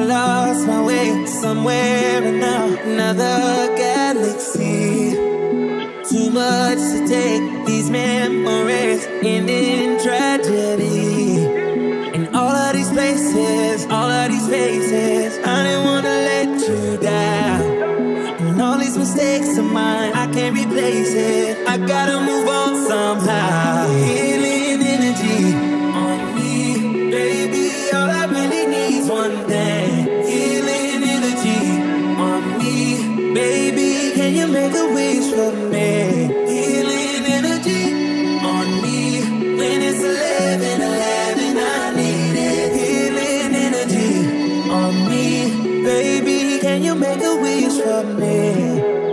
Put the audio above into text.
I lost my way somewhere and now another galaxy. Too much to take these memories end in tragedy. In all of these places, all of these faces, I didn't wanna let you down. And all these mistakes of mine, I can't replace it. I gotta move on somehow. make a wish for me. Healing energy on me. When it's I need it. Healing energy on me. Baby, can you make a wish for me?